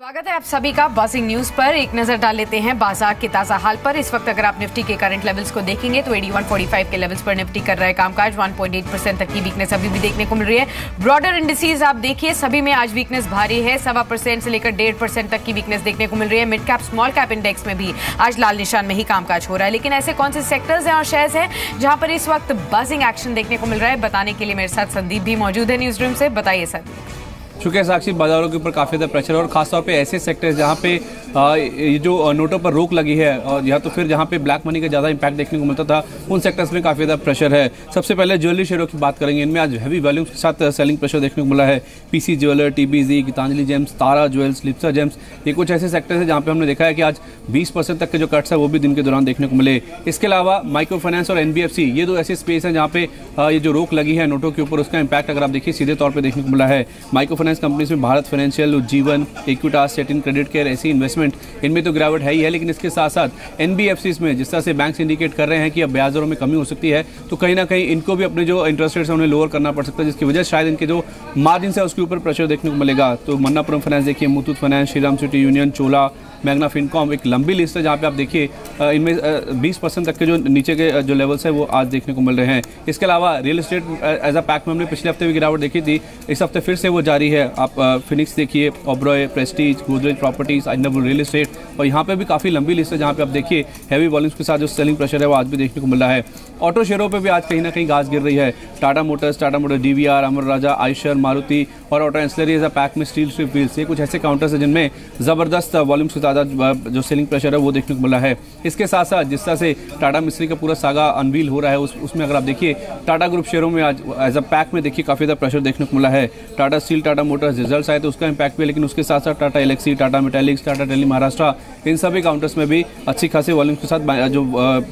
स्वागत है आप सभी का बसिंग न्यूज़ पर। एक नज़र डाल लेते हैं बाज़ार के ताज़ा हाल पर। इस वक्त अगर आप निफ्टी के करंट लेवल्स को देखेंगे तो 8145 के लेवल्स पर निफ्टी कर रहा है कामकाज। 1.8 परसेंट तक की वीकनेस अभी भी देखने को मिल रही है। ब्रॉडर इंडिसीज आप देखिए, सभी में आज वीकनेस भारी है। सवा परसेंट से लेकर डेढ़ परसेंट तक की वीकनेस देखने को मिल रही है। Mid cap small cap index में भी आज लाल निशान में ही कामकाज हो रहा है। लेकिन ऐसे कौन से सेक्टर्स हैं और शेयर्स हैं, जहाँ पर इस वक्त बजिंग एक्शन देखने को मिल रहा है? बताने के लिए मेरे साथ संदीप भी मौजूद है न्यूज़ रूम से। बताइए, संदीप। चूँकि साक्षी, बाजारों के ऊपर काफ़ी ज़्यादा प्रेशर है और खासतौर पे ऐसे सेक्टर्स जहाँ पे ये जो नोटों पर रोक लगी है, और या तो फिर जहाँ पे ब्लैक मनी का ज़्यादा इंपैक्ट देखने को मिलता था, उन सेक्टर्स में काफ़ी ज़्यादा प्रेशर है। सबसे पहले ज्वेलरी शेयरों की बात करेंगे, इनमें आज हैवी वॉल्यूम्स के साथ सेलिंग प्रेशर देखने को मिला है। PC jeweller TBZ Gitanjali gems Tara jewels Lypsa gems ये कुछ ऐसे सेक्टर्स हैं जहाँ पर हमने देखा है कि आज बीस तक के जो कट्स है वो भी दिन के दौरान देखने को मिले। इसके अलावा माइक्रो फाइनेंस और एनबीएफसी ये दो ऐसे स्पेस हैं जहाँ पे ये जो रोक लगी है नोटों के ऊपर, उसका इंपैक्ट अगर आप देखिए, सीधे तौर पर देखने को मिला है। माइक्रो फाइनेंस कंपनीज़ में Bharat financial Ujjivan Equitas Satin credit care ऐसी इन्वेस्टमेंट इनमें तो गिरावट है ही है, लेकिन इसके साथ साथ एन में जिस तरह से बैंक इंडिकेट कर रहे हैं कि अब ब्याज दरों में कमी हो सकती है तो कहीं ना कहीं इनको भी अपने जो इंटरेस्ट रेट्स हैं उन्हें लोअर करना पड़ सकता है, जिसकी वजह शायद इनके जो मार्जिन है उसके ऊपर प्रेशर देखने को मिलेगा। तो मन्नापुरम फाइनेंस देखिए Muthoot finance Shriram city union Chola Magma Fincorp एक लंबी लिस्ट है, जहाँ पे आप देखिए इनमें बीस परसेंट तक के जो नीचे के जो लेवल्स है, वो आज देखने को मिल रहे हैं। इसके अलावा real estate as a pack में हमने पिछले हफ़्ते भी गिरावट देखी थी, इस हफ़्ते फिर से वो जारी है। आप फिनिक्स देखिए Oberoi Prestige Godrej properties Indiabulls real estate और यहाँ पर भी काफ़ी लंबी लिस्ट है, जहाँ पर आप देखिए हैवी वॉल्यूम्स के साथ जो सेलिंग प्रेशर है, वो आज भी देखने को मिल रहा है। ऑटो शेयरों पर भी आज कहीं ना कहीं घास गिर रही है। Tata motors Tata motor D अमर राजा आयशर मारुति और auto ancillary as a pack में स्टील स्ट्रिप व्हील्स ये कुछ ऐसे काउंटर्स हैं जिनमें ज़बरदस्त वॉल्यूम्स जो सेलिंग प्रेशर है, वो देखने को मिला है। इसके साथ साथ जिस तरह से टाटा मिस्त्री का पूरा सागा अनवील हो रहा है, उस, उसमें अगर आप देखिए, टाटा ग्रुप शेयरों में आज एज अ पैक में देखिए, काफ़ी ज़्यादा प्रेशर देखने को मिला है। Tata steel Tata motors result आए तो उसका इंपैक्ट भी लेकिन उसके साथ साथ टाटा एलेक्सी टाटा मेटेलिक्स टाटा टेली महाराष्ट्र इन सभी काउंटर्स में भी अच्छी खासी वॉल्यूम के साथ, जो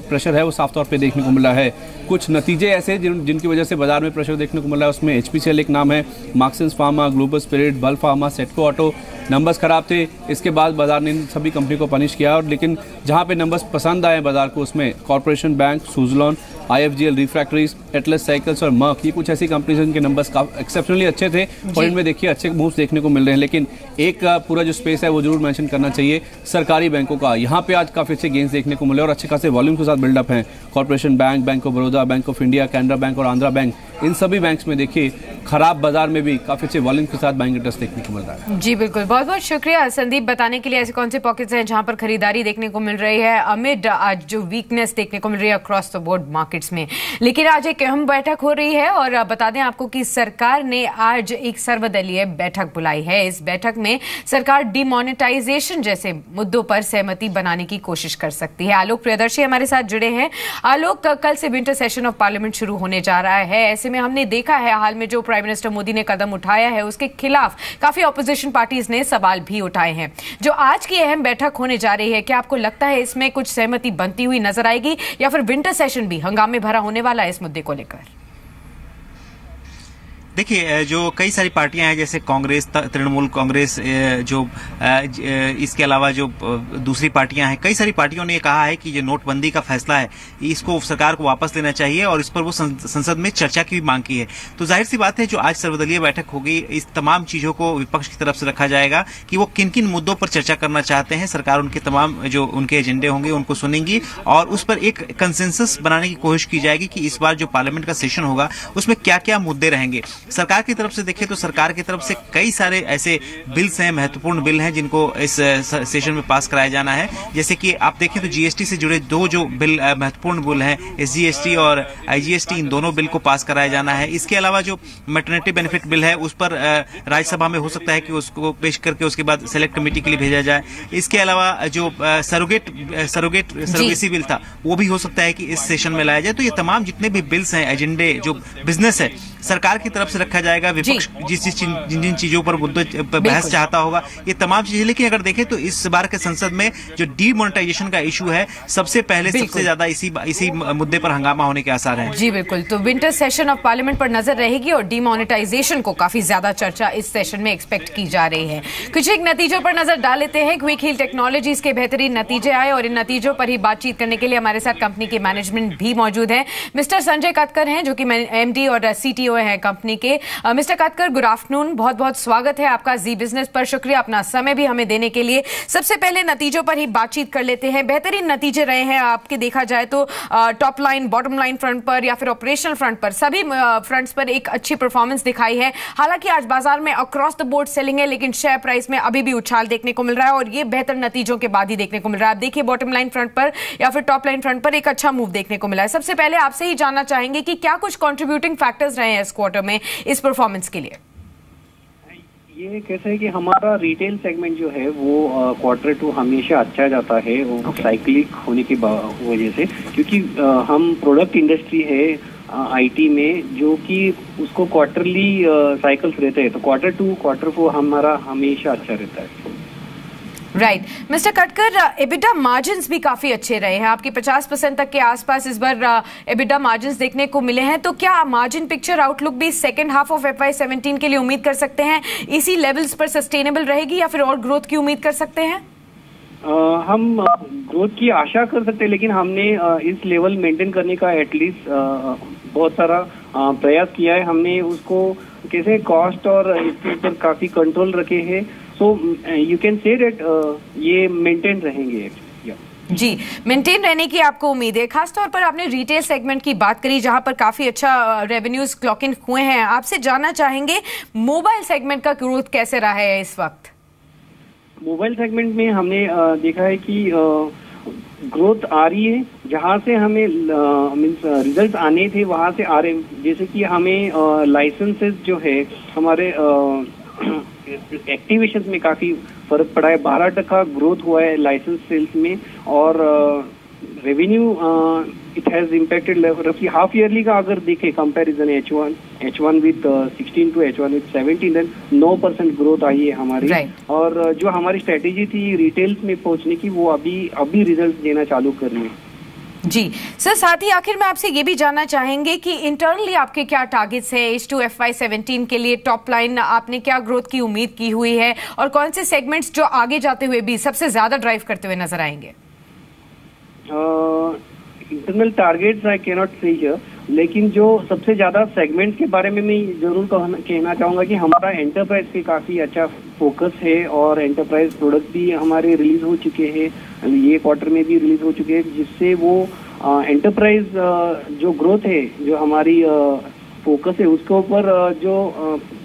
प्रेशर है, वो साफ़ तौर पर देखने को मिला है। कुछ नतीजे ऐसे जिन, जिनकी वजह से बाज़ार में प्रेशर देखने को मिला है। उसमें एच एक नाम है Marksans pharma global spirit Bal pharma Setco auto numbers ख़राब थे, इसके बाद बाज़ार ने सभी कंपनी को पनिश किया और लेकिन जहाँ पे नंबर्स पसंद आए बाज़ार को, उसमें corporation bank Suzlon I F G L refractories Atlas cycles और मक ये कुछ ऐसी कंपनीज़ हैं जिनके नंबर्स एक्सेप्शनली अच्छे थे और इनमें देखिए अच्छे मूव्स देखने को मिल रहे हैं। लेकिन एक पूरा जो स्पेस है वो ज़रूर मैंशन करना चाहिए सरकारी बैंकों का। यहाँ पे आज काफ़ी अच्छे गेंस देखने को मिले और अच्छे खासे वॉल्यूम के साथ बिल्डअप हैं। Corporation bank bank of Baroda bank of India Canara bank और आंध्रा बैंक इन सभी बैंक्स में देखिए, खराब बाज़ार में भी काफ़ी अच्छे वॉल्यूम के साथ बाइंग इंटरेस्ट देखने को मिल रहा है। जी, बिल्कुल। बहुत बहुत शुक्रिया संदीप बताने के लिए। ऐसे कौन से पॉकेट्स हैं जहाँ पर खरीदारी देखने को मिल रही है अमिड आज जो वीकनेस देखने को मिल रही है अक्रॉस द बोर्ड मार्केट्स में। लेकिन आज एक अहम बैठक हो रही है और बता दें आपको कि सरकार ने आज एक सर्वदलीय बैठक बुलाई है। इस बैठक में सरकार डिमोनिटाइजेशन जैसे मुद्दों पर सहमति बनाने की कोशिश कर सकती है। आलोक प्रियदर्शी हमारे साथ जुड़े हैं। आलोक, कल से विंटर सेशन ऑफ़ पार्लियामेंट शुरू होने जा रहा है। ऐसे ऐसे में हमने देखा है हाल में जो प्राइम मिनिस्टर मोदी ने कदम उठाया है, उसके खिलाफ काफ़ी ऑपोजिशन पार्टीज़ ने सवाल भी उठाए हैं। जो आज की अहम बैठक होने जा रही है, क्या आपको लगता है इसमें कुछ सहमति बनती हुई नज़र आएगी या फिर विंटर सेशन भी हंगामे भरा होने वाला है इस मुद्दे को लेकर? देखिए जो कई सारी पार्टियाँ हैं, जैसे कांग्रेस तृणमूल कांग्रेस जो इसके अलावा जो दूसरी पार्टियाँ हैं, कई सारी पार्टियों ने कहा है कि जो नोटबंदी का फैसला है। इसको सरकार को वापस लेना चाहिए और इस पर वो संसद में चर्चा की भी मांग की है। तो ज़ाहिर सी बात है, जो आज सर्वदलीय बैठक होगी, इस तमाम चीज़ों को विपक्ष की तरफ़ से रखा जाएगा कि वो किन किन मुद्दों पर चर्चा करना चाहते हैं। सरकार उनके तमाम, जो उनके एजेंडे होंगे, उनको सुनेंगी और उस पर एक कंसेंसस बनाने की कोशिश की जाएगी कि इस बार जो पार्लियामेंट का सेशन होगा, उसमें क्या क्या मुद्दे रहेंगे। सरकार की तरफ़ से देखें तो सरकार की तरफ़ से कई सारे ऐसे बिल्स हैं महत्वपूर्ण बिल हैं जिनको इस सेशन में पास कराया जाना है। जैसे कि आप देखें तो जीएसटी से जुड़े दो जो बिल महत्वपूर्ण बिल हैं एस और आईजीएसटी इन दोनों बिल को पास कराया जाना है। इसके अलावा जो मेटर्निटी बेनिफिट बिल है उस पर राज्यसभा में हो सकता है कि उसको पेश करके उसके बाद सिलेक्ट कमेटी के लिए भेजा जाए। इसके अलावा जो सरोगेट सरोगेट सरोगेसी बिल था वो भी हो सकता है कि इस सेशन में लाया जाए। तो ये तमाम जितने भी बिल्स हैं एजेंडे जो बिज़नेस है सरकार की तरफ़ से रखा जाएगा विपक्ष जिस जिस जिन जिन चीज़ों पर मुद्दे बहस चाहता होगा ये तमाम चीज़ें। लेकिन अगर देखें तो इस बार के संसद में जो डीमोनेटाइजेशन का इशू है सबसे पहले सबसे ज़्यादा इसी इसी मुद्दे पर हंगामा होने के आसार हैं। जी बिल्कुल। तो विंटर सेशन ऑफ़ पार्लियामेंट पर नज़र रहेगी और डीमोनेटाइजेशन को काफ़ी ज़्यादा चर्चा इस सेशन में एक्सपेक्ट की जा रही है। कुछ एक नतीजों पर नज़र डाल लेते हैं। क्विक हिल टेक्नोलॉजीज़ के बेहतरीन नतीजे आए और इन नतीजों पर ही बातचीत करने के लिए हमारे साथ कंपनी के मैनेजमेंट भी मौजूद है। मिस्टर संजय कतकर हैं जो कि एमडी और सीटीओ हैं कंपनी के। मिस्टर कटकर गुड आफ्टरनून बहुत बहुत स्वागत है आपका जी बिज़नेस पर। शुक्रिया अपना समय भी हमें देने के लिए। सबसे पहले नतीजों पर ही बातचीत कर लेते हैं। बेहतरीन नतीजे रहे हैं आपके, देखा जाए तो top line bottom line front पर या फिर ऑपरेशनल फ्रंट पर। सभी फ्रंट्स पर एक अच्छी परफॉर्मेंस दिखाई है। हालाँकि आज बाज़ार में अक्रॉस द बोर्ड सेलिंग है, लेकिन शेयर प्राइस में अभी भी उछाल देखने को मिल रहा है और ये बेहतर नतीजों के बाद ही देखने को मिल रहा है। आप देखिए बॉटम लाइन फ्रंट पर या फिर टॉप लाइन फ्रंट पर एक अच्छा मूव देखने को मिला है। सबसे पहले आपसे ही जानना चाहेंगे कि क्या कुछ कॉन्ट्रीब्यूटिंग फैक्टर्स रहे हैं इस क्वार्टर में इस परफॉर्मेंस के लिए? ये कैसे है कि हमारा रिटेल सेगमेंट जो है वो क्वार्टर टू हमेशा अच्छा जाता है वो okay. साइक्लिक होने की वजह से। क्योंकि आ, हम प्रोडक्ट इंडस्ट्री है आईटी में जो कि उसको क्वार्टरली साइकिल्स रहते हैं। तो क्वार्टर टू क्वार्टर फोर हमारा हमेशा अच्छा रहता है। राइट मिस्टर कटकर एबिडा मार्जिन भी काफ़ी अच्छे रहे हैं। आपके 50 परसेंट तक के आसपास इस बार एबिडा मार्जिन देखने को मिले हैं। तो क्या मार्जिन पिक्चर आउटलुक भी second half of F Y के लिए उम्मीद कर सकते हैं? इसी लेवल्स पर सस्टेनेबल रहेगी या फिर और ग्रोथ की उम्मीद कर सकते हैं? Uh, हम ग्रोथ की आशा कर सकते हैं लेकिन हमने uh, इस लेवल मेंटेन करने का एटलीस्ट uh, बहुत सारा प्रयास किया है। हमने उसको कैसे कॉस्ट और इसके ऊपर काफ़ी कंट्रोल रखे हैं। So you can say that ये मेंटेन रहेंगे जी मेंटेन रहने की आपको उम्मीद है। खासतौर पर आपने रिटेल सेगमेंट की बात करी जहाँ पर काफ़ी अच्छा रेवेन्यूज क्लॉक इन हुए हैं। आपसे जानना चाहेंगे मोबाइल सेगमेंट का ग्रोथ कैसे रहा है इस वक्त? मोबाइल सेगमेंट में हमने uh, देखा है कि ग्रोथ uh, आ रही है। जहाँ से हमें मीन्स रिज़ल्ट आने थे वहाँ से आ रहे जैसे कि हमें लाइसेंसेस uh, जो है हमारे एक्टिवेशन में काफ़ी फ़र्क पड़ा है। बारह टका ग्रोथ हुआ है लाइसेंस सेल्स में और रेवेन्यू इट हैज़ इम्पैक्टेड रफली हाफ़ ईयरली का अगर देखें comparison H one H one with sixteen to H one with seventeen then now percent growth आई है हमारी। Right. और जो हमारी स्ट्रेटेजी थी रिटेल्स में पहुँचने की वो अभी अभी रिज़ल्ट देना चालू कर रही है। जी। सर, साथ ही आखिर में आपसे ये भी जानना चाहेंगे कि इंटरनली आपके क्या टारगेट्स है H two F Y seventeen के लिए? टॉप लाइन आपने क्या ग्रोथ की उम्मीद की हुई है? और कौन से सेगमेंट्स जो आगे जाते हुए भी सबसे ज़्यादा ड्राइव करते हुए नज़र आएँगे? Internal targets I cannot say here लेकिन जो सबसे ज़्यादा सेगमेंट के बारे में मैं ज़रूर कहना चाहूँगा कि हमारा एंटरप्राइज पे काफ़ी अच्छा फोकस है और एंटरप्राइज प्रोडक्ट भी हमारे रिलीज़ हो चुके हैं, ये क्वार्टर में भी रिलीज़ हो चुके हैं, जिससे वो एंटरप्राइज जो ग्रोथ है, जो हमारी फोकस है, उसके ऊपर जो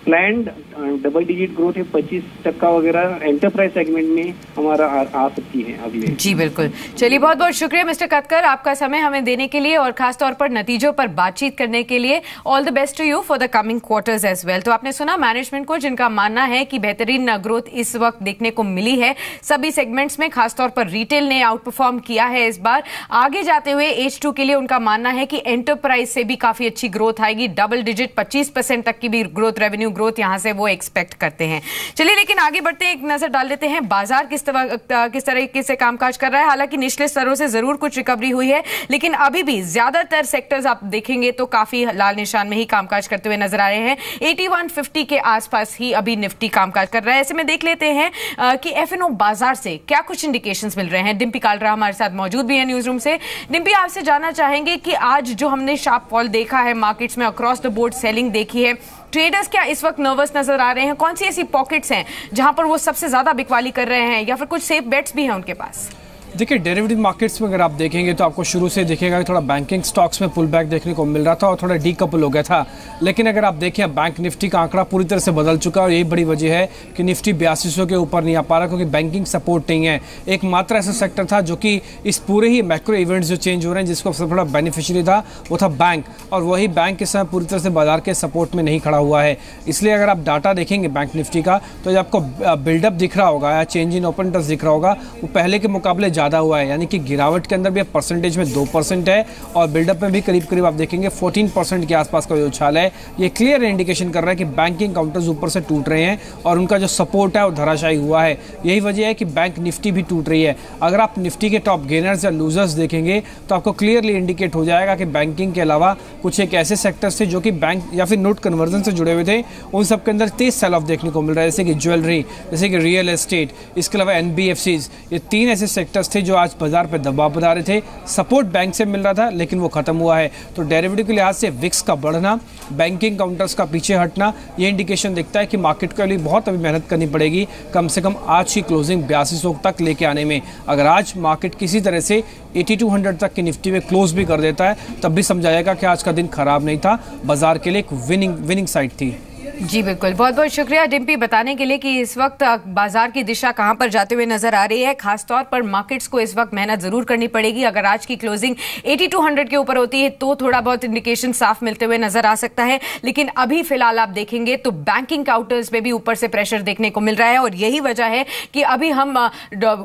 प्लान डबल डिजिट ग्रोथ है पच्चीस टक्का वगैरह एंटरप्राइज सेगमेंट में हमारा आ, आ सकती है अगले। जी बिल्कुल। चलिए बहुत बहुत शुक्रिया मिस्टर कतकर आपका समय हमें देने के लिए और खासतौर पर नतीजों पर बातचीत करने के लिए। All the best to you for the coming quarters as well तो आपने सुना मैनेजमेंट को जिनका मानना है कि बेहतरीन ग्रोथ इस वक्त देखने को मिली है सभी सेगमेंट्स में खासतौर पर रिटेल ने आउट परफॉर्म किया है इस बार। आगे जाते हुए एच टू के लिए उनका मानना है कि एंटरप्राइज से भी काफ़ी अच्छी ग्रोथ आएगी। डबल डिजिट पच्चीस परसेंट तक की भी ग्रोथ रेवेन्यू ग्रोथ यहाँ से वो एक्सपेक्ट करते हैं। चलिए, लेकिन आगे बढ़ते हैं एक नज़र डाल लेते हैं। बाज़ार किस तरह, किस तरीके से कामकाज कर रहा है? हालाँकि निचले स्तरों से ज़रूर कुछ रिकवरी हुई है, लेकिन अभी भी ज़्यादातर सेक्टर्स आप देखेंगे तो काफ़ी लाल निशान में ही कामकाज करते हुए नज़र आ रहे हैं। एटी के आसपास ही अभी निफ्टी कामकाज कर रहा है। ऐसे में देख लेते हैं कि एफ़ बाज़ार से क्या कुछ इंडिकेशन मिल रहे हैं। डिम्पी कालरा हमारे साथ मौजूद भी है न्यूज़ रूम से। डिम्पी आपसे जानना चाहेंगे कि आज जो हमने शार्प फॉल देखा है मार्केट्स में अक्रॉस द बोर्ड सेलिंग देखी है ट्रेडर्स क्या इस वक्त नर्वस नज़र आ रहे हैं? कौन सी ऐसी पॉकेट्स हैं जहाँ पर वो सबसे ज़्यादा बिकवाली कर रहे हैं या फिर कुछ सेफ़ बेट्स भी हैं उनके पास? देखिए डेरिवेटिव मार्केट्स में अगर आप देखेंगे तो आपको शुरू से देखेगा कि थोड़ा बैंकिंग स्टॉक्स में पुल बैक देखने को मिल रहा था और थोड़ा डी कपल हो गया था। लेकिन अगर आप देखें बैंक निफ्टी का आंकड़ा पूरी तरह से बदल चुका है और यही बड़ी वजह है कि निफ्टी बयासी के ऊपर नहीं आ पा रहा क्योंकि बैंकिंग सपोर्ट नहीं है। एक मात्र ऐसा सेक्टर था जो कि इस पूरे ही मैक्रो इवेंट्स जो चेंज हो रहे हैं, जिसको सबसे बड़ा बेनिफिशियरी था, वो था बैंक और वही बैंक इस समय पूरी तरह से बाज़ार के सपोर्ट में नहीं खड़ा हुआ है। इसलिए अगर आप डाटा देखेंगे बैंक निफ्टी का तो आपको बिल्डअप दिख रहा होगा या चेंज इन ओपन इंटरेस्ट दिख रहा होगा। वो पहले के मुकाबले ज़्यादा हुआ है, यानी कि गिरावट के अंदर भी परसेंटेज में दो परसेंट है और बिल्डअप में भी करीब करीब आप देखेंगे फोर्टीन परसेंट के आसपास का जो उछाल है। ये क्लियर इंडिकेशन कर रहा है कि बैंकिंग काउंटर्स ऊपर से टूट रहे हैं और उनका जो सपोर्ट है वो धराशायी हुआ है। यही वजह है कि बैंक निफ्टी भी टूट रही है। अगर आप निफ्टी के टॉप गेनर्स या लूजर्स देखेंगे तो आपको क्लियरली इंडिकेट हो जाएगा कि बैंकिंग के अलावा कुछ एक ऐसे सेक्टर्स थे जो कि बैंक या फिर नोट कन्वर्जन से जुड़े हुए थे। उन सब के अंदर तेज सेल ऑफ़ देखने को मिल रहा है, जैसे कि ज्वेलरी जैसे कि रियल एस्टेट इसके अलावा एन ये तीन ऐसे सेक्टर्स थे जो आज बाज़ार पर दबाव बना रहे थे। सपोर्ट बैंक से मिल रहा था, लेकिन वो खत्म हुआ है। तो डेरिवेटिव के लिहाज से विक्स का बढ़ना, बैंकिंग काउंटर्स का पीछे हटना, ये इंडिकेशन दिखता है कि मार्केट के लिए बहुत अभी मेहनत करनी पड़ेगी। कम से कम आज की क्लोजिंग बयासी तक लेके आने में। अगर आज मार्केट किसी तरह से 8200 तक की निफ्टी में क्लोज भी कर देता है, तब भी समझाएगा कि आज का दिन खराब नहीं था। बाज़ार के लिए एक विनिंग विनिंग साइड थी। जी, बिल्कुल। बहुत बहुत शुक्रिया डिम्पी बताने के लिए कि इस वक्त बाज़ार की दिशा कहाँ पर जाते हुए नज़र आ रही है। खासतौर पर मार्केट्स को इस वक्त मेहनत ज़रूर करनी पड़ेगी। अगर आज की क्लोजिंग 8200 के ऊपर होती है तो थोड़ा बहुत इंडिकेशन साफ़ मिलते हुए नज़र आ सकता है। लेकिन अभी फ़िलहाल आप देखेंगे तो बैंकिंग काउंटर्स में भी ऊपर से प्रेशर देखने को मिल रहा है और यही वजह है कि अभी हम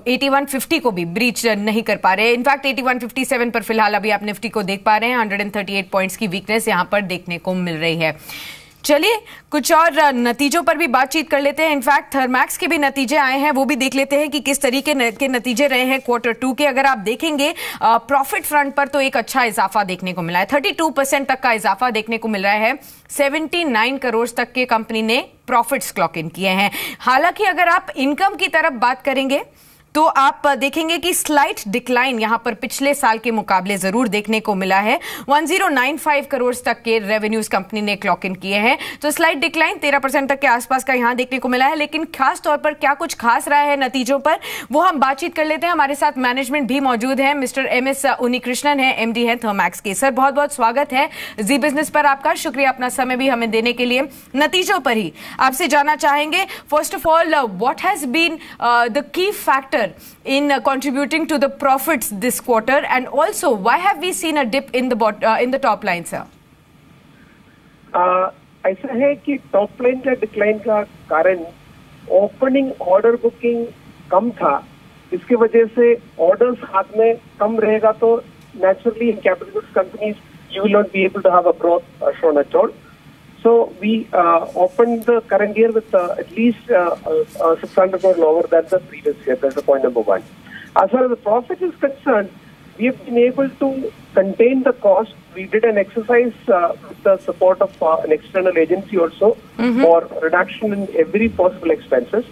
एटी को भी ब्रीच नहीं कर पा रहे। इनफैक्ट एटी पर फ़िलहाल अभी आप निफ्टी को देख पा रहे हैं। हंड्रेड पॉइंट्स की वीकनेस यहाँ पर देखने को मिल रही है। चलिए, कुछ और नतीजों पर भी बातचीत कर लेते हैं। इनफैक्ट थर्मैक्स के भी नतीजे आए हैं, वो भी देख लेते हैं कि किस तरीके के नतीजे रहे हैं क्वार्टर टू के। अगर आप देखेंगे प्रॉफिट फ्रंट पर तो एक अच्छा इजाफा देखने को मिला है। थर्टी टू परसेंट तक का इजाफा देखने को मिल रहा है। सेवेंटी नाइन करोड़ तक के कंपनी ने प्रॉफिट्स क्लॉक इन किए हैं। हालाँकि अगर आप इनकम की तरफ़ बात करेंगे तो आप देखेंगे कि स्लाइट डिक्लाइन यहाँ पर पिछले साल के मुकाबले ज़रूर देखने को मिला है। 1095 करोड़ तक के रेवेन्यूज कंपनी ने क्लॉक इन किए हैं। तो स्लाइट डिक्लाइन 13 परसेंट तक के आसपास का यहाँ देखने को मिला है, लेकिन खास तौर पर क्या कुछ खास रहा है नतीजों पर, वो हम बातचीत कर लेते हैं। हमारे साथ मैनेजमेंट भी मौजूद है। मिस्टर एम एस उनिकृष्णन है एमडी है थर्मैक्स के। सर बहुत बहुत स्वागत है जी बिज़नेस पर आपका। शुक्रिया अपना समय भी हमें देने के लिए। नतीजों पर ही आपसे जाना चाहेंगे। First of all what has been the key factor in uh, contributing to the profits this quarter? And also, why have we seen a dip in the bot, uh, in the top line, sir? Uh, ऐसा है कि top line का decline का कारण opening order booking कम था इसकी वजह से ऑर्डर्स हाथ में कम रहेगा तो naturally in capital companies you will not be able to have a growth uh, shown at all. so we uh, opened the current year with uh, at least uh, uh, 600 crore lower than the previous year. That's the point number one. As far as the profit is concerned, we have been able to contain the cost. We did an exercise uh, with the support of uh, an external agency also mm-hmm. for reduction in every possible expenses.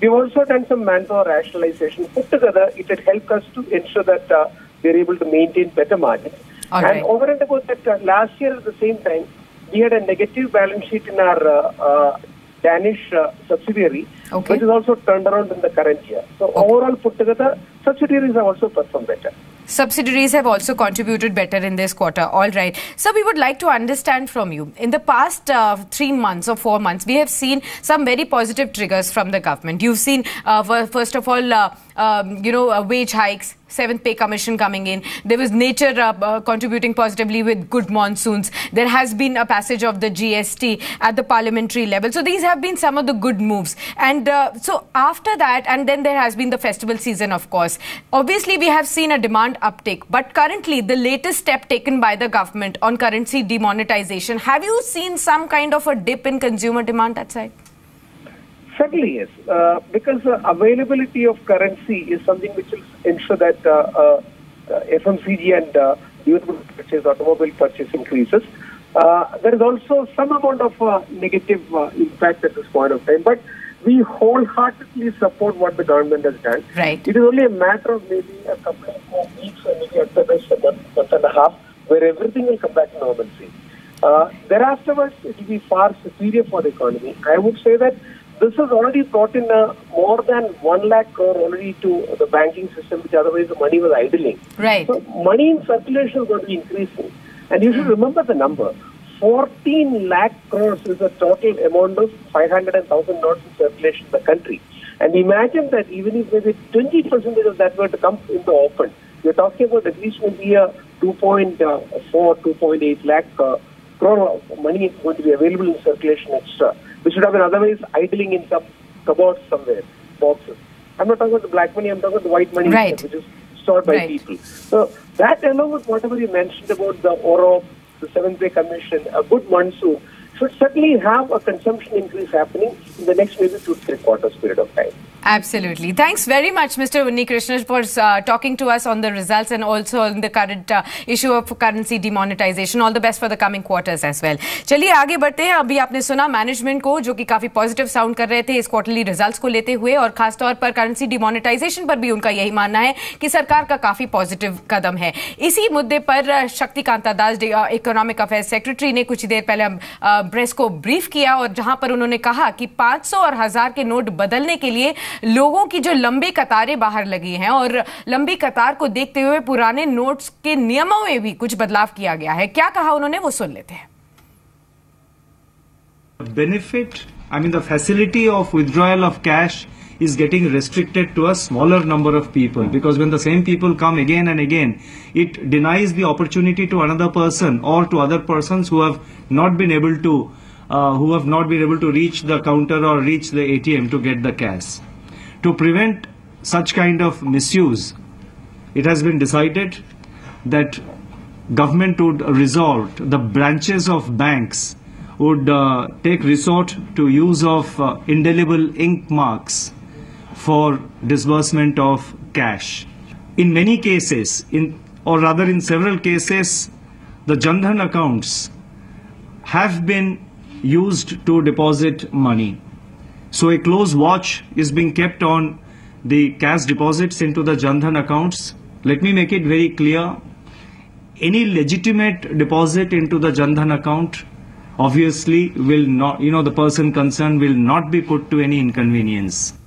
We've also done some manpower rationalization. Put together, it had helped us to ensure that uh, we're able to maintain better margins. All and right. over and above that, uh, last year at the same time, we had a negative balance sheet in our uh, uh, Danish uh, subsidiary, okay. which is also turned around in the current year. So okay. overall put together, subsidiaries have also performed better. Subsidiaries have also contributed better in this quarter. All right. So we would like to understand from you. In the past uh, three months or four months, we have seen some very positive triggers from the government. You've seen, uh, first of all, uh, um, you know, uh, wage hikes, seventh pay commission coming in. There was nature uh, uh, contributing positively with good monsoons. There has been a passage of the GST at the parliamentary level. So these have been some of the good moves. And so after that, and then there has been the festival season, of course. Obviously, we have seen a demand uptake. But currently, the latest step taken by the government on currency demonetization, have you seen some kind of a dip in consumer demand that side? Certainly, yes. Uh, because uh, availability of currency is something which will ensure that uh, uh, uh FMCG and uh, durable purchase, automobile purchase increases. Uh, there is also some amount of negative impact at this point of time, but we wholeheartedly support what the government has done. Right. It is only a matter of maybe a couple of more weeks or maybe at the best a month, month and a half, where everything will come back to normalcy. Uh, thereafter, it will be far superior for the economy. I would say that this has already brought in uh, more than 1 lakh crore already to the banking system, which otherwise the money was idling. Right. So money in circulation is going to be increasing. And you should remember the number. 14 lakh crores is the total amount of 500,000 notes in circulation in the country. And imagine that even if maybe 20% of that were to come into open, we're talking about at least maybe a 2.4, 2.8 lakh uh, crore of money going to be available in circulation extra which should have been otherwise idling in some cupboards somewhere, boxes. I'm not talking about the black money, I'm talking about the white money, right. which is stored by right. people. So that along with whatever you mentioned about the Oro, the seventh day commission, a good monsoon, should certainly have a consumption increase happening in the next maybe two, three quarters period of time. Absolutely. Thanks very much, Mr. Unni Krishnan, for uh, talking to us on the results and also on the current uh, issue of currency demonetization. All the best for the coming quarters as well. चलिए आगे बढ़ते हैं अभी आपने सुना management को जो कि काफ़ी पॉजिटिव साउंड कर रहे थे इस क्वार्टरली रिजल्ट्स को लेते हुए और खासतौर पर करेंसी डिमोनेटाइजेशन पर भी उनका यही मानना है कि सरकार का काफ़ी पॉजिटिव कदम है इसी मुद्दे पर Shaktikanta Das economic affairs secretary ने कुछ देर पहले प्रेस को ब्रीफ किया और जहाँ पर उन्होंने कहा कि 500 और हज़ार के नोट बदलने के लिए लोगों की जो लंबी कतारें बाहर लगी हैं और लंबी कतार को देखते हुए पुराने नोट्स के नियमों में भी कुछ बदलाव किया गया है क्या कहा उन्होंने वो सुन लेते हैं benefit i mean the facility of withdrawal of cash is getting restricted to a smaller number of people because when the same people come again and again it denies the opportunity to another person or to other persons who have not been able to uh, who have not been able to reach the counter or reach the atm to get the cash to prevent such kind of misuse, it has been decided that government would resort, the branches of banks would uh, take resort to use of uh, indelible ink marks for disbursement of cash. In many cases, in or rather in several cases, the Jandhan accounts have been used to deposit money. So a close watch is being kept on the cash deposits into the Jandhan accounts. Let me make it very clear. Any legitimate deposit into the Jandhan account obviously will not, you know, the person concerned will not be put to any inconvenience.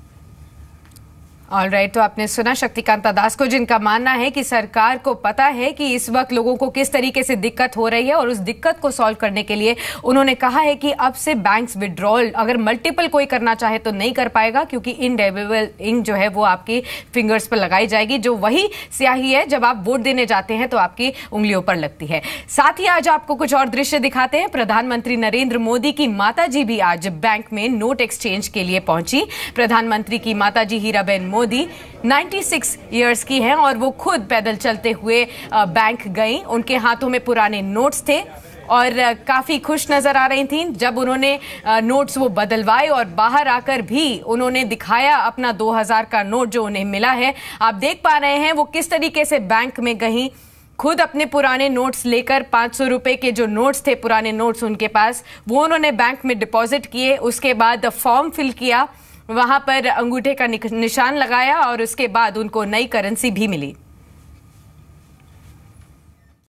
All right, तो आपने सुना शक्तिकांता दास को जिनका मानना है कि सरकार को पता है कि इस वक्त लोगों को किस तरीके से दिक्कत हो रही है और उस दिक्कत को सॉल्व करने के लिए उन्होंने कहा है कि अब से बैंक्स विड्रॉल अगर मल्टीपल कोई करना चाहे तो नहीं कर पाएगा क्योंकि इनडेबल इंक जो है वो आपकी फिंगर्स पर लगाई जाएगी जो वही स्याही है जब आप वोट देने जाते हैं तो आपकी उंगलियों पर लगती है। साथ ही आज आपको कुछ और दृश्य दिखाते हैं। प्रधानमंत्री नरेंद्र मोदी की माता भी आज बैंक में नोट एक्सचेंज के लिए पहुँची। प्रधानमंत्री की माता जी हीराबेन मोदी मोदी 96 इयर्स की हैं और वो खुद पैदल चलते हुए बैंक गई। उनके हाथों में पुराने नोट्स थे और काफ़ी खुश नज़र आ रही थी। जब उन्होंने नोट्स वो बदलवाए और बाहर आकर भी उन्होंने दिखाया अपना 2000 का नोट जो उन्हें मिला है, आप देख पा रहे हैं वो किस तरीके से बैंक में गई। खुद अपने पुराने नोट्स लेकर पाँच सौ के जो नोट्स थे, पुराने नोट्स उनके पास, वो उन्होंने बैंक में डिपॉजिट किए। उसके बाद फॉर्म फिल किया। वहाँ पर अंगूठे का निशान लगाया और उसके बाद उनको नई करेंसी भी मिली।